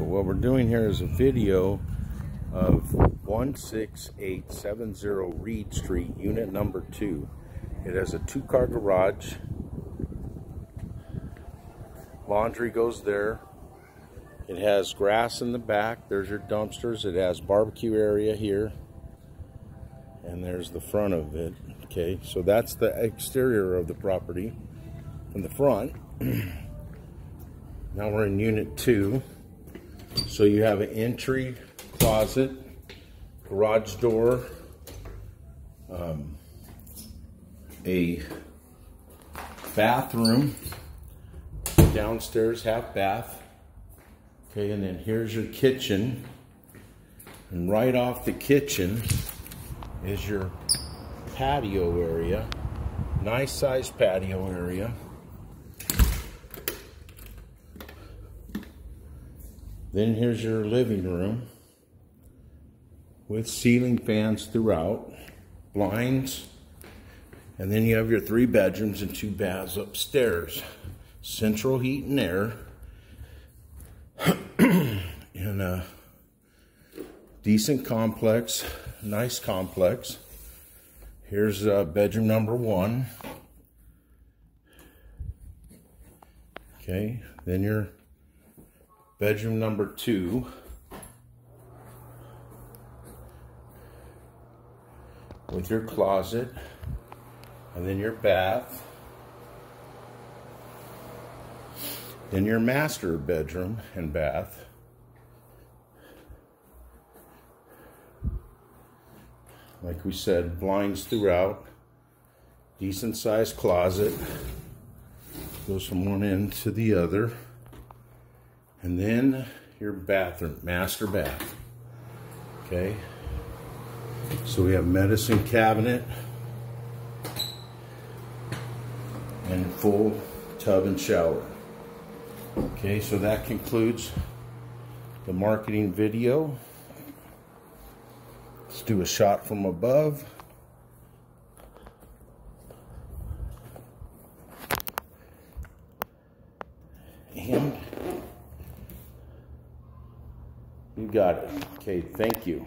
What we're doing here is a video of 16870 Reed Street, unit number two. It has a two-car garage. Laundry goes there. It has grass in the back. There's your dumpsters. It has barbecue area here. And there's the front of it. Okay, so that's the exterior of the property from the front. now we're in unit two. So you have an entry, closet, garage door, um, a bathroom, downstairs half bath. Okay, and then here's your kitchen. And right off the kitchen is your patio area. Nice sized patio area. Then here's your living room with ceiling fans throughout, blinds, and then you have your three bedrooms and two baths upstairs. Central heat and air. in a decent complex, nice complex. Here's uh, bedroom number one. Okay, then your bedroom number two. With your closet and then your bath. Then your master bedroom and bath. Like we said, blinds throughout. Decent sized closet. Goes from one end to the other. And then your bathroom, master bath. Okay. So we have medicine cabinet and full tub and shower. Okay, so that concludes the marketing video. Let's do a shot from above. And You got it. Okay, thank you.